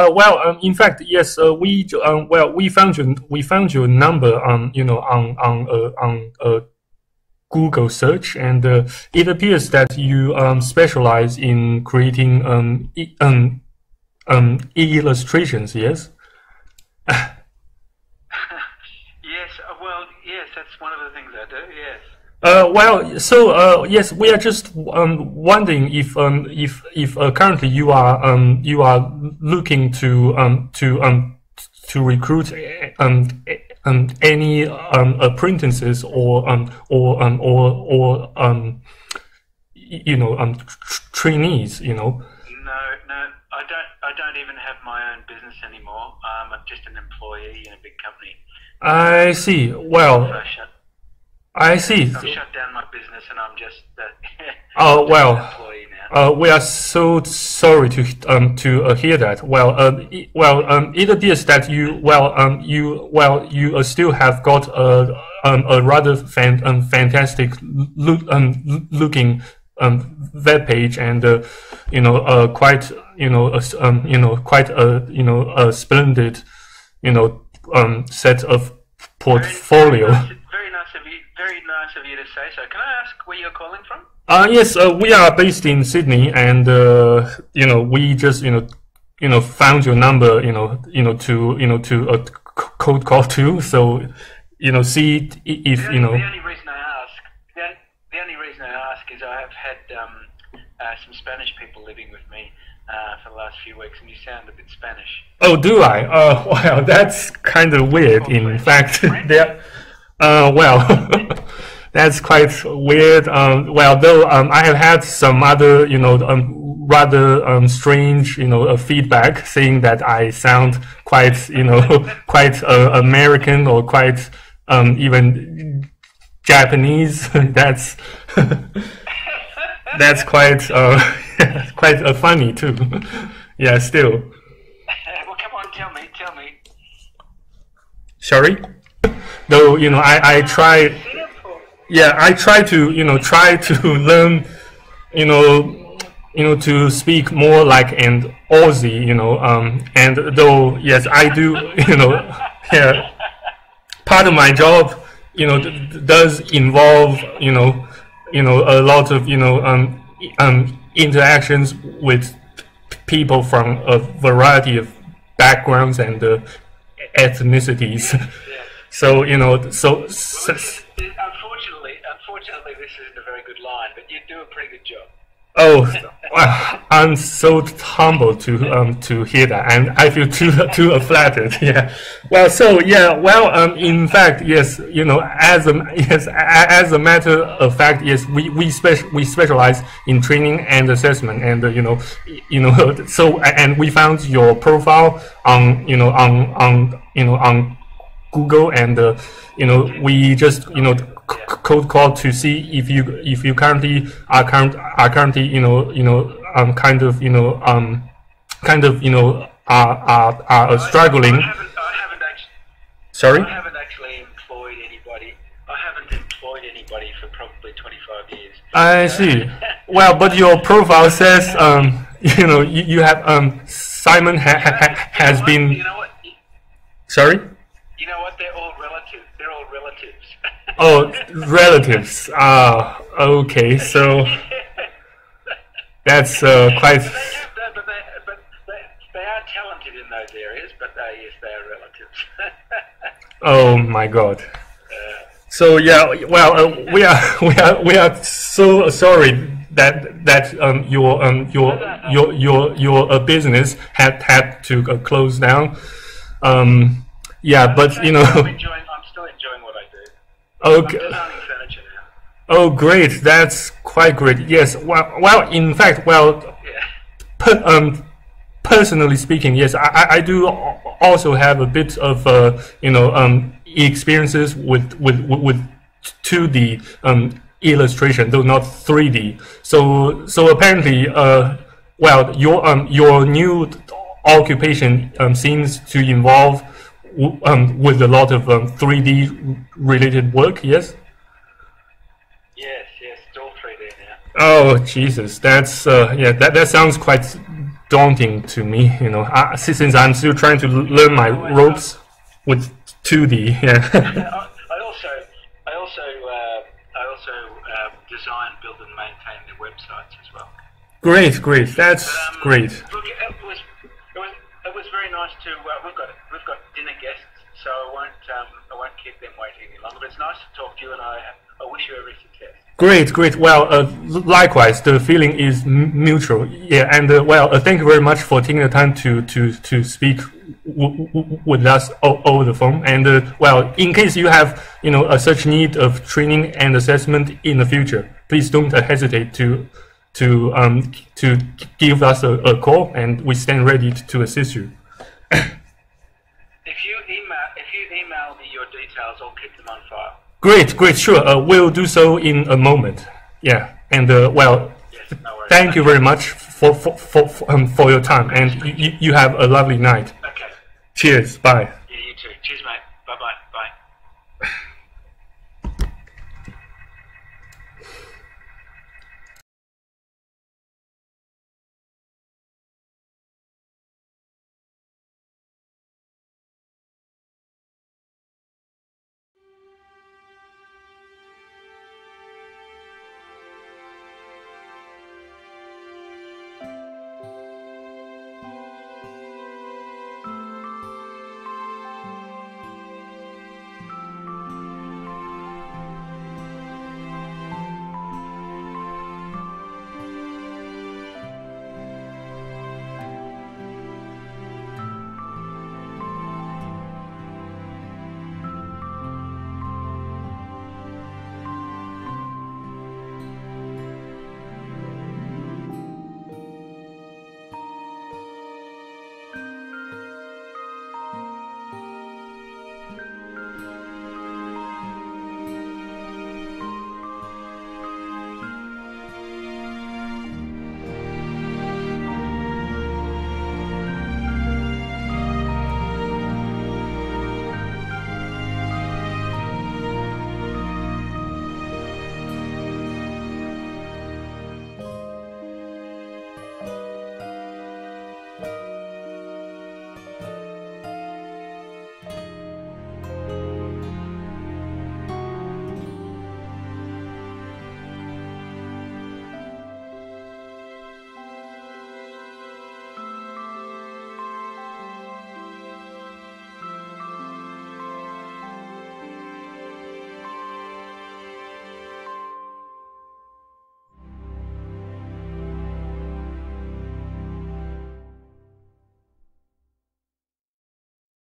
Uh, well, um, in fact, yes. Uh, we um, well, we found your we found your number on you know on on uh, on uh, Google search, and uh, it appears that you um, specialize in creating um, e um, um, illustrations. Yes. yes. Well, yes. That's one of the things I do. Yes. Uh, well, so uh, yes, we are just um, wondering if um, if if uh, currently you are um, you are looking to um, to um, to recruit um, um, any um, apprentices or um, or um, or or um, you know um, trainees, you know. No, no, I don't. I don't even have my own business anymore. Um, I'm just an employee in a big company. I see. Well. So I see. I've shut down my business and I'm just uh, oh well. now. Uh, we are so sorry to um to uh, hear that. Well, um, it, well, um, it appears that you well um you well you uh, still have got a um, a rather fan, um, fantastic look um looking um web page and uh, you know uh quite you know a, um you know quite a you know a splendid you know um set of portfolio. Very, nice, of you. Very nice of you to say so. Can I ask where you're calling from? Uh, yes, uh, we are based in Sydney, and uh, you know we just you know you know found your number, you know you know to you know to a cold call to, so you know see if the you know. The only reason I ask, the, the only reason I ask is I have had um, uh, some Spanish people living with me uh, for the last few weeks, and you sound a bit Spanish. Oh, do I? Uh, wow, that's kind of weird. In fact, there. Uh, well, that's quite weird. Um, well, though um, I have had some other, you know, um, rather um, strange, you know, uh, feedback saying that I sound quite, you know, quite uh, American or quite um, even Japanese. that's that's quite uh, quite uh, funny too. yeah, still. well, come on, tell me, tell me. Sorry. Though you know, I I try. Yeah, I try to you know try to learn, you know, you know to speak more like an Aussie, you know. Um, and though yes, I do, you know, yeah, part of my job, you know, does involve you know, you know, a lot of you know um um interactions with people from a variety of backgrounds and uh, ethnicities. So you know, so, so unfortunately, unfortunately, this isn't a very good line, but you do a pretty good job. Oh, I'm so humbled to um to hear that, and I feel too too flattered. Yeah. Well, so yeah. Well, um, in fact, yes. You know, as a yes, as a matter of fact, yes, we we spec we specialize in training and assessment, and uh, you know, you know, so and we found your profile on you know on on you know on Google, and uh, you know we just you know cold call to see if you if you currently are current are currently you know you know um kind of you know um kind of you know are are, are struggling. I haven't, I haven't actually. Sorry. I haven't actually employed anybody. I haven't employed anybody for probably 25 years. I see. well, but your profile says um you know you, you have um Simon ha, ha, ha, has been. You know what? Sorry. You know what? They're all relatives. They're all relatives. Oh, relatives. Ah, okay. So that's uh, quite. They have, but, they, but they, they are talented in those areas. But they, yes, they are relatives. Oh my God. So yeah, well, uh, we are we are we are so sorry that that um, your um, your your your your uh, business had had to uh, close down. Um, yeah, but you know. I'm, enjoying, I'm still enjoying what I do. Okay. I'm designing furniture now. Oh, great! That's quite great. Yes. Well, well in fact, well, Yeah. per, um, personally speaking, yes, I, I- do also have a bit of uh, you know um, experiences with with with, with 2D um, illustration, though not 3D. So so apparently, uh, well, your um, your new occupation um, seems to involve um, with a lot of um, 3D related work. Yes. Yes, yes, all 3D now. Oh Jesus, that's uh, yeah, that that sounds quite daunting to me. You know, uh, since I'm still trying to learn my ropes with 2D. Yeah. I also, I also, uh, I also uh, design, build, and maintain the websites as well. Great, great. That's um, great. Look, it was, it was, it was very nice to. Uh, we've got, we've got dinner guests, so I won't, um, I won't keep them waiting any longer. But it's nice to talk to you, and I, I wish you every success. Great, great. Well, uh, likewise, the feeling is mutual. Yeah, and uh, well, uh, thank you very much for taking the time to to to speak with us over the phone. And uh, well, in case you have you know a such need of training and assessment in the future, please don't hesitate to to um to give us a, a call, and we stand ready to assist you. you email if you email me your details, I'll keep them on file. Great, great, sure. Uh, we'll do so in a moment. Yeah, and uh, well, yes, no thank you very much for for for, for, um, for your time, and you, you have a lovely night. Okay. Cheers. Bye. Yeah, you too. Cheers, mate. Bye, bye, bye.